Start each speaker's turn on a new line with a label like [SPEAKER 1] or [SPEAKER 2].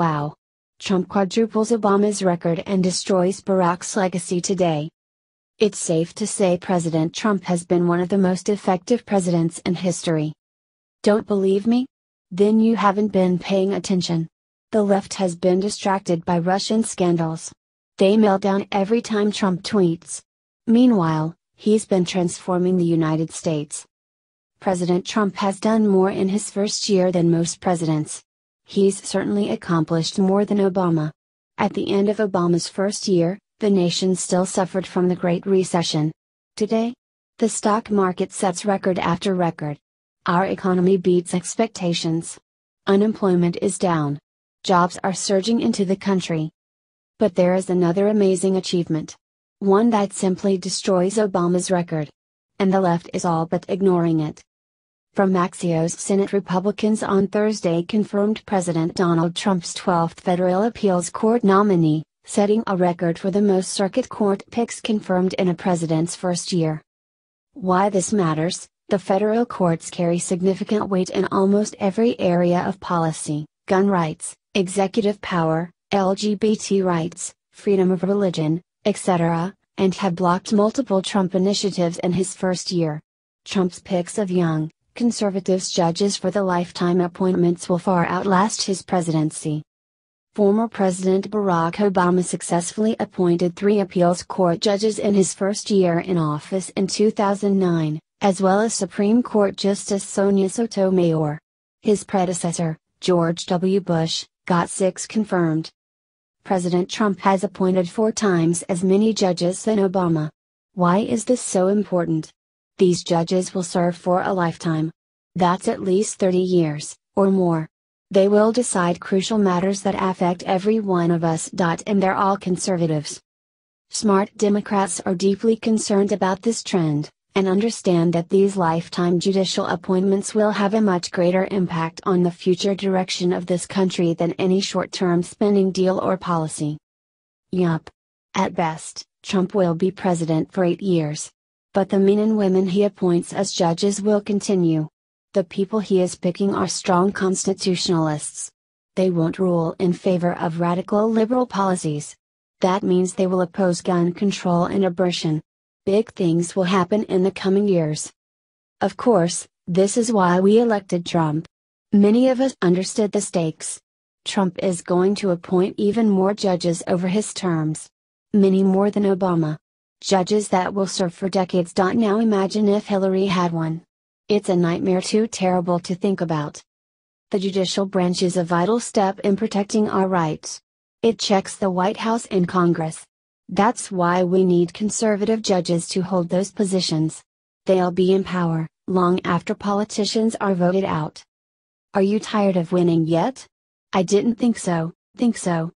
[SPEAKER 1] wow. Trump quadruples Obama's record and destroys Barack's legacy today. It's safe to say President Trump has been one of the most effective presidents in history. Don't believe me? Then you haven't been paying attention. The left has been distracted by Russian scandals. They melt down every time Trump tweets. Meanwhile, he's been transforming the United States. President Trump has done more in his first year than most presidents. He's certainly accomplished more than Obama. At the end of Obama's first year, the nation still suffered from the Great Recession. Today, the stock market sets record after record. Our economy beats expectations. Unemployment is down. Jobs are surging into the country. But there is another amazing achievement. One that simply destroys Obama's record. And the left is all but ignoring it. From Axios Senate Republicans on Thursday confirmed President Donald Trump's 12th Federal Appeals Court nominee, setting a record for the most circuit court picks confirmed in a president's first year. Why this matters the federal courts carry significant weight in almost every area of policy gun rights, executive power, LGBT rights, freedom of religion, etc., and have blocked multiple Trump initiatives in his first year. Trump's picks of young, conservative judges for the lifetime appointments will far outlast his presidency. Former President Barack Obama successfully appointed three appeals court judges in his first year in office in 2009, as well as Supreme Court Justice Sonia Sotomayor. His predecessor, George W. Bush, got six confirmed. President Trump has appointed four times as many judges than Obama. Why is this so important? These judges will serve for a lifetime. That's at least 30 years, or more. They will decide crucial matters that affect every one of us. And they're all conservatives. Smart Democrats are deeply concerned about this trend, and understand that these lifetime judicial appointments will have a much greater impact on the future direction of this country than any short term spending deal or policy. Yup. At best, Trump will be president for eight years. But the men and women he appoints as judges will continue. The people he is picking are strong constitutionalists. They won't rule in favor of radical liberal policies. That means they will oppose gun control and abortion. Big things will happen in the coming years. Of course, this is why we elected Trump. Many of us understood the stakes. Trump is going to appoint even more judges over his terms. Many more than Obama. Judges that will serve for decades. Now imagine if Hillary had won. It's a nightmare too terrible to think about. The judicial branch is a vital step in protecting our rights. It checks the White House and Congress. That's why we need conservative judges to hold those positions. They'll be in power, long after politicians are voted out. Are you tired of winning yet? I didn't think so, think so.